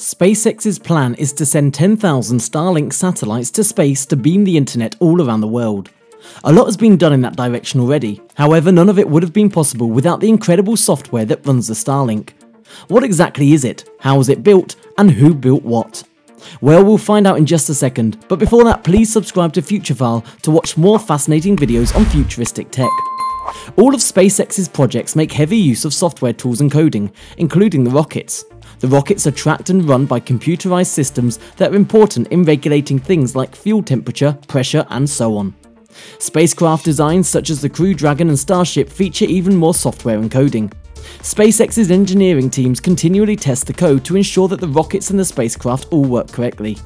SpaceX's plan is to send 10,000 Starlink satellites to space to beam the internet all around the world. A lot has been done in that direction already, however none of it would have been possible without the incredible software that runs the Starlink. What exactly is it, how was it built, and who built what? Well, we'll find out in just a second, but before that please subscribe to Futurephile to watch more fascinating videos on futuristic tech. All of SpaceX's projects make heavy use of software tools and coding, including the rockets. The rockets are tracked and run by computerized systems that are important in regulating things like fuel temperature, pressure, and so on. Spacecraft designs such as the Crew Dragon and Starship feature even more software and coding. SpaceX's engineering teams continually test the code to ensure that the rockets and the spacecraft all work correctly.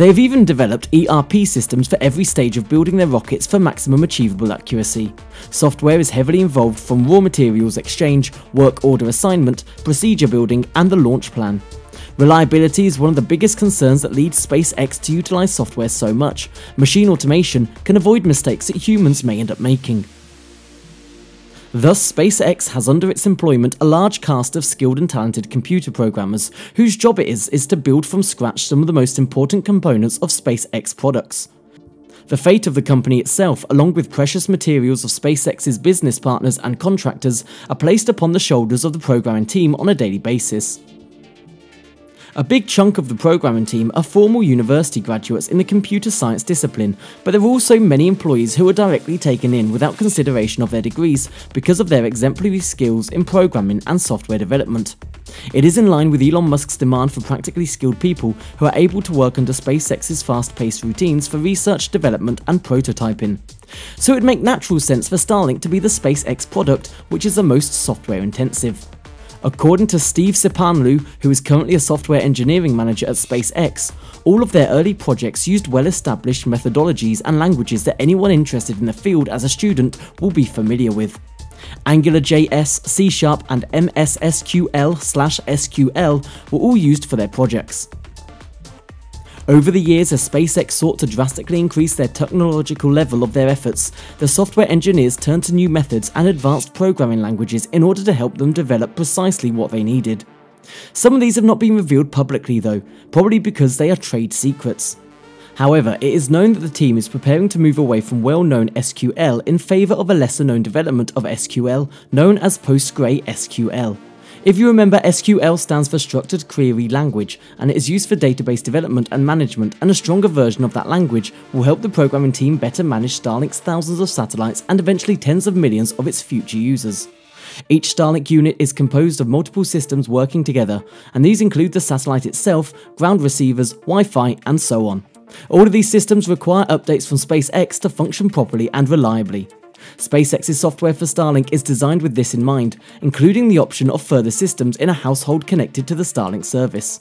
They have even developed ERP systems for every stage of building their rockets for maximum achievable accuracy. Software is heavily involved from raw materials exchange, work order assignment, procedure building, and the launch plan. Reliability is one of the biggest concerns that leads SpaceX to utilize software so much. Machine automation can avoid mistakes that humans may end up making. Thus, SpaceX has under its employment a large cast of skilled and talented computer programmers, whose job it is is to build from scratch some of the most important components of SpaceX products. The fate of the company itself, along with precious materials of SpaceX's business partners and contractors, are placed upon the shoulders of the programming team on a daily basis. A big chunk of the programming team are formal university graduates in the computer science discipline, but there are also many employees who are directly taken in without consideration of their degrees because of their exemplary skills in programming and software development. It is in line with Elon Musk's demand for practically skilled people who are able to work under SpaceX's fast-paced routines for research, development and prototyping. So it would make natural sense for Starlink to be the SpaceX product which is the most software intensive. According to Steve Cipanlu, who is currently a software engineering manager at SpaceX, all of their early projects used well-established methodologies and languages that anyone interested in the field as a student will be familiar with. AngularJS, C Sharp, and MSSQL/SQL were all used for their projects. Over the years, as SpaceX sought to drastically increase their technological level of their efforts, the software engineers turned to new methods and advanced programming languages in order to help them develop precisely what they needed. Some of these have not been revealed publicly though, probably because they are trade secrets. However, it is known that the team is preparing to move away from well-known SQL in favour of a lesser-known development of SQL known as PostgreSQL. If you remember, SQL stands for Structured Query Language, and it is used for database development and management, and a stronger version of that language will help the programming team better manage Starlink's thousands of satellites and eventually tens of millions of its future users. Each Starlink unit is composed of multiple systems working together, and these include the satellite itself, ground receivers, Wi-Fi, and so on. All of these systems require updates from SpaceX to function properly and reliably. SpaceX's software for Starlink is designed with this in mind, including the option of further systems in a household connected to the Starlink service.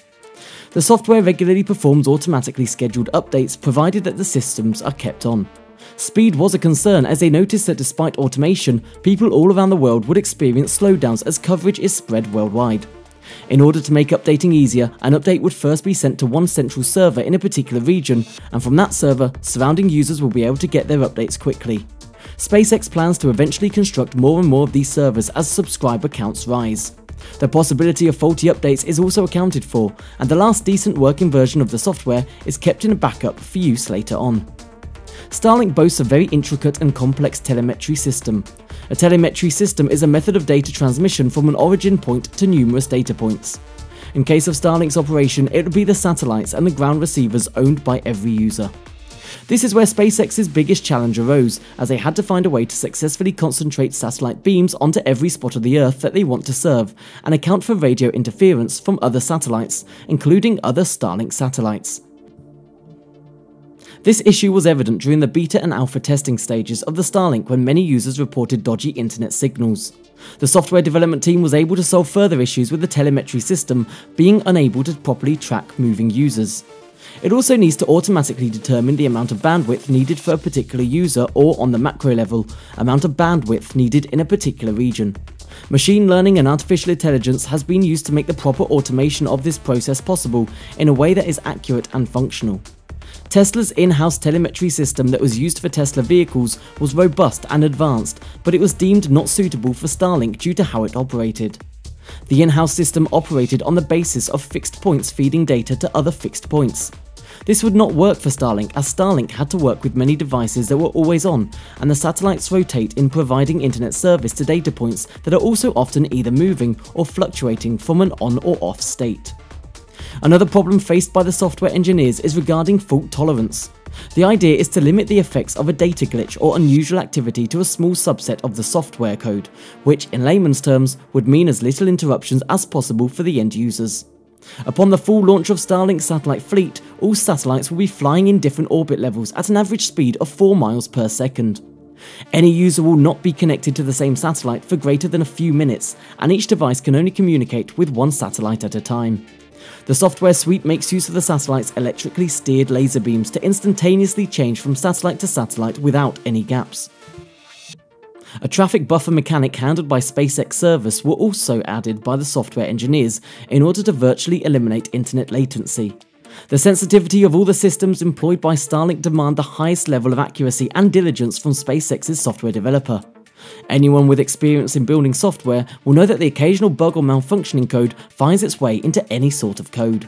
The software regularly performs automatically scheduled updates provided that the systems are kept on. Speed was a concern as they noticed that despite automation, people all around the world would experience slowdowns as coverage is spread worldwide. In order to make updating easier, an update would first be sent to one central server in a particular region, and from that server, surrounding users will be able to get their updates quickly. SpaceX plans to eventually construct more and more of these servers as subscriber counts rise. The possibility of faulty updates is also accounted for, and the last decent working version of the software is kept in a backup for use later on. Starlink boasts a very intricate and complex telemetry system. A telemetry system is a method of data transmission from an origin point to numerous data points. In case of Starlink's operation, it would be the satellites and the ground receivers owned by every user. This is where SpaceX's biggest challenge arose, as they had to find a way to successfully concentrate satellite beams onto every spot of the Earth that they want to serve, and account for radio interference from other satellites, including other Starlink satellites. This issue was evident during the beta and alpha testing stages of the Starlink when many users reported dodgy internet signals. The software development team was able to solve further issues with the telemetry system being unable to properly track moving users. It also needs to automatically determine the amount of bandwidth needed for a particular user or on the macro level, amount of bandwidth needed in a particular region. Machine learning and artificial intelligence has been used to make the proper automation of this process possible in a way that is accurate and functional. Tesla's in-house telemetry system that was used for Tesla vehicles was robust and advanced, but it was deemed not suitable for Starlink due to how it operated. The in-house system operated on the basis of fixed points feeding data to other fixed points. This would not work for Starlink as Starlink had to work with many devices that were always on, and the satellites rotate in providing internet service to data points that are also often either moving or fluctuating from an on or off state. Another problem faced by the software engineers is regarding fault tolerance. The idea is to limit the effects of a data glitch or unusual activity to a small subset of the software code, which in layman's terms would mean as little interruptions as possible for the end users. Upon the full launch of Starlink's satellite fleet, all satellites will be flying in different orbit levels at an average speed of 4 miles per second. Any user will not be connected to the same satellite for greater than a few minutes, and each device can only communicate with one satellite at a time. The software suite makes use of the satellite's electrically steered laser beams to instantaneously change from satellite to satellite without any gaps. A traffic buffer mechanic handled by SpaceX Service were also added by the software engineers in order to virtually eliminate internet latency. The sensitivity of all the systems employed by Starlink demand the highest level of accuracy and diligence from SpaceX's software developer. Anyone with experience in building software will know that the occasional bug or malfunctioning code finds its way into any sort of code.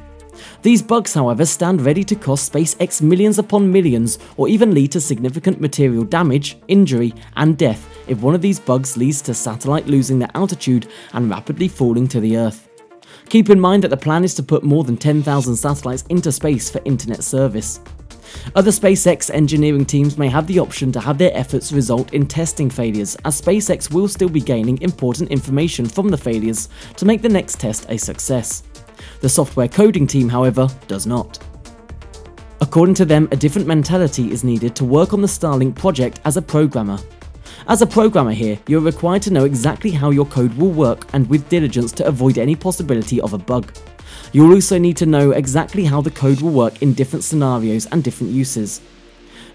These bugs, however, stand ready to cost SpaceX millions upon millions or even lead to significant material damage, injury, and death if one of these bugs leads to satellite losing their altitude and rapidly falling to the Earth. Keep in mind that the plan is to put more than 10,000 satellites into space for internet service. Other SpaceX engineering teams may have the option to have their efforts result in testing failures, as SpaceX will still be gaining important information from the failures to make the next test a success. The software coding team, however, does not. According to them, a different mentality is needed to work on the Starlink project as a programmer. As a programmer here, you're required to know exactly how your code will work and with diligence to avoid any possibility of a bug. You'll also need to know exactly how the code will work in different scenarios and different uses.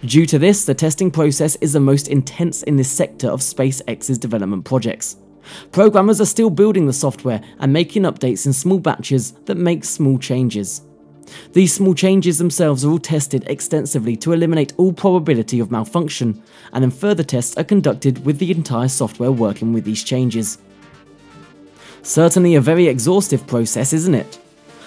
Due to this, the testing process is the most intense in this sector of SpaceX's development projects. Programmers are still building the software and making updates in small batches that make small changes. These small changes themselves are all tested extensively to eliminate all probability of malfunction, and then further tests are conducted with the entire software working with these changes. Certainly a very exhaustive process, isn't it?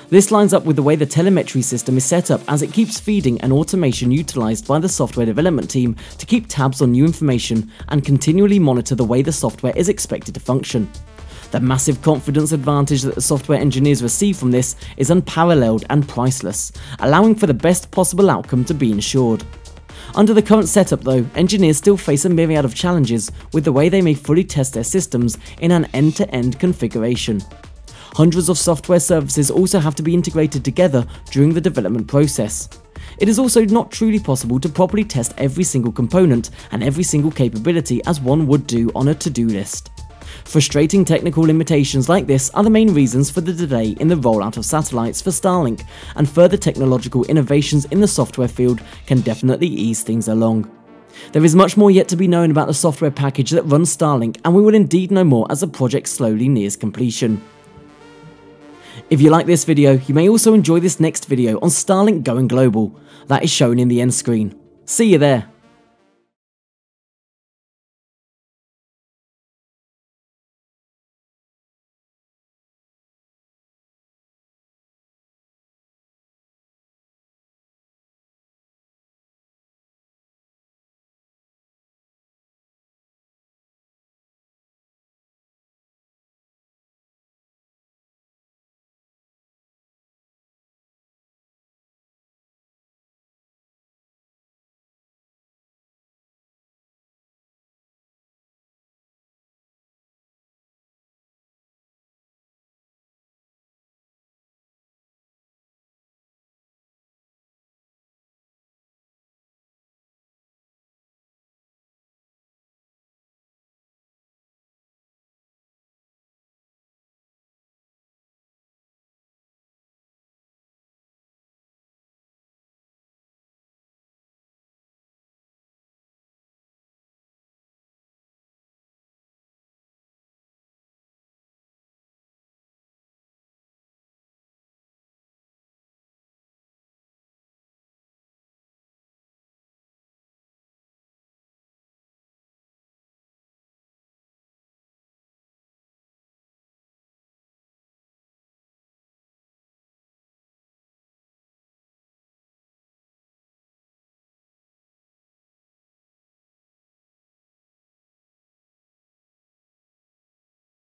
This lines up with the way the telemetry system is set up as it keeps feeding an automation utilised by the software development team to keep tabs on new information and continually monitor the way the software is expected to function. The massive confidence advantage that the software engineers receive from this is unparalleled and priceless, allowing for the best possible outcome to be ensured. Under the current setup though, engineers still face a myriad of challenges with the way they may fully test their systems in an end-to-end -end configuration. Hundreds of software services also have to be integrated together during the development process. It is also not truly possible to properly test every single component and every single capability as one would do on a to-do list. Frustrating technical limitations like this are the main reasons for the delay in the rollout of satellites for Starlink, and further technological innovations in the software field can definitely ease things along. There is much more yet to be known about the software package that runs Starlink, and we will indeed know more as the project slowly nears completion. If you like this video, you may also enjoy this next video on Starlink going global, that is shown in the end screen. See you there.